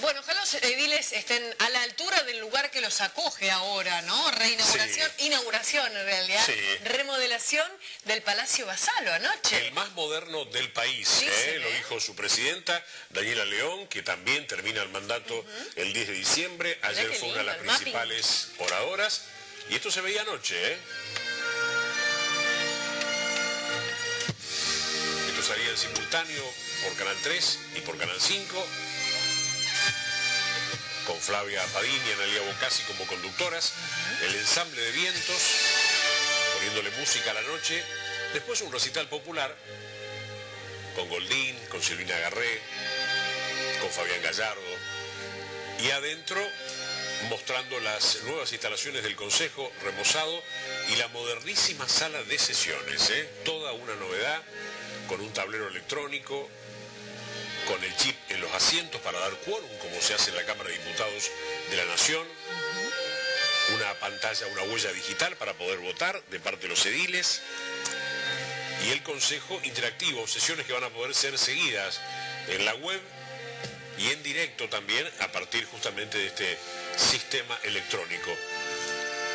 Bueno, ojalá los ediles estén a la altura del lugar que los acoge ahora, ¿no? Reinauguración, inauguración en realidad, remodelación del Palacio Basalo anoche. El más moderno del país, ¿eh? lo dijo su presidenta, Daniela León, que también termina el mandato el 10 de diciembre. Ayer fue una de las principales oradoras. Y esto se veía anoche, ¿eh? Esto salía en simultáneo por Canal 3 y por Canal 5 con Flavia Padín y Analia Bocasi como conductoras, el ensamble de vientos, poniéndole música a la noche, después un recital popular, con Goldín, con Silvina Garré, con Fabián Gallardo, y adentro mostrando las nuevas instalaciones del Consejo remozado y la modernísima sala de sesiones, ¿eh? toda una novedad, con un tablero electrónico, con el chip en los asientos para dar quórum, como se hace en la Cámara de Diputados de la Nación, una pantalla, una huella digital para poder votar de parte de los ediles, y el Consejo Interactivo, sesiones que van a poder ser seguidas en la web y en directo también a partir justamente de este sistema electrónico.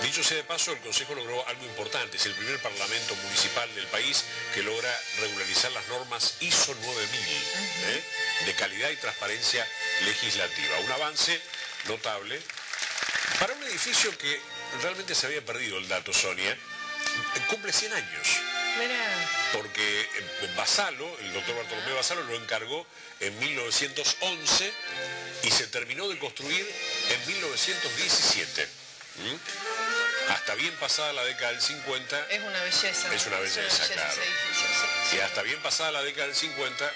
Dicho sea de paso, el Consejo logró algo importante. Es el primer parlamento municipal del país que logra regularizar las normas ISO 9000 ¿eh? De calidad y transparencia legislativa. Un avance notable para un edificio que realmente se había perdido el dato, Sonia. Cumple 100 años. Porque eh, Basalo, el doctor Bartolomé Basalo, lo encargó en 1911 y se terminó de construir en 1917 hasta bien pasada la década del 50... Es una belleza. Es una belleza, claro. Y hasta bien pasada la década del 50,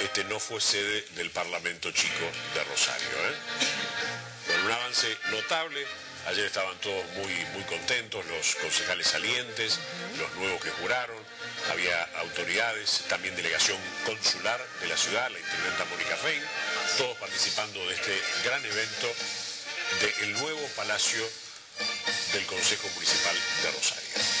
este no fue sede del Parlamento Chico de Rosario. ¿eh? Un avance notable, ayer estaban todos muy, muy contentos, los concejales salientes, los nuevos que juraron, había autoridades, también delegación consular de la ciudad, la intendenta Mónica Fein, todos participando de este gran evento del nuevo Palacio del Consejo Municipal de Rosario.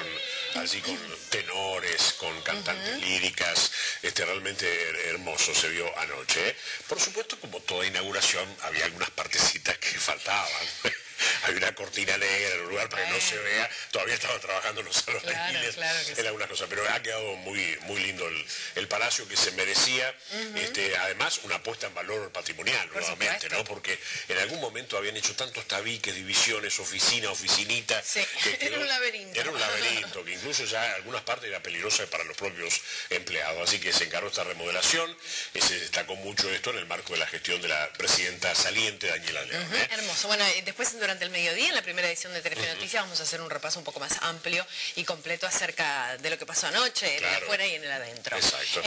Con, así con tenores, con cantantes líricas, este, realmente hermoso se vio anoche. Por supuesto, como toda inauguración, había algunas partecitas que faltaban hay una cortina negra en el lugar para que no se vea. Todavía estaba trabajando los salones en algunas cosas, pero ha quedado muy, muy lindo el, palacio que se merecía. este, además, una puesta en valor patrimonial nuevamente, ¿no? Porque en algún momento habían hecho tantos tabiques, divisiones, oficina, oficinita. era un laberinto. Era un laberinto, que incluso ya en algunas partes era peligrosa para los propios empleados. Así que se encargó esta remodelación. Se destacó mucho esto en el marco de la gestión de la presidenta saliente, Daniela León. ¿eh? Hermoso. Bueno, después durante el mediodía, en la primera edición de Telefe Noticias, vamos a hacer un repaso un poco más amplio y completo acerca de lo que pasó anoche, en el afuera y en el adentro. Exacto.